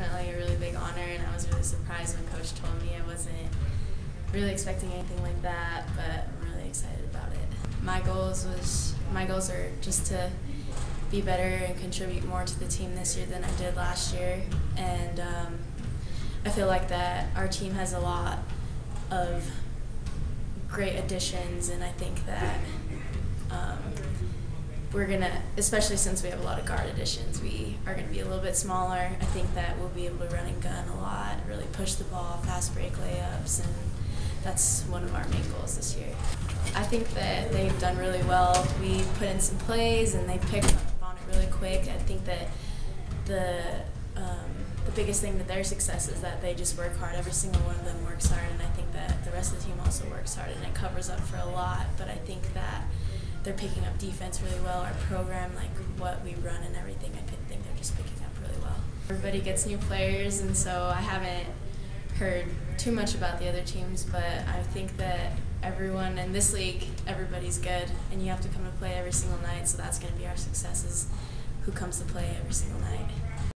definitely a really big honor, and I was really surprised when Coach told me. I wasn't really expecting anything like that, but I'm really excited about it. My goals was my goals are just to be better and contribute more to the team this year than I did last year, and um, I feel like that our team has a lot of great additions, and I think that. We're gonna, especially since we have a lot of guard additions, we are gonna be a little bit smaller. I think that we'll be able to run and gun a lot, really push the ball, fast break layups, and that's one of our main goals this year. I think that they've done really well. We put in some plays and they picked up on it really quick. I think that the um, the biggest thing that their success is that they just work hard. Every single one of them works hard, and I think that the rest of the team also works hard, and it covers up for a lot. But I think that they're picking up defense really well. Our program, like what we run and everything, I think they're just picking up really well. Everybody gets new players, and so I haven't heard too much about the other teams, but I think that everyone in this league, everybody's good, and you have to come to play every single night. So that's going to be our success is who comes to play every single night.